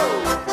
Oh.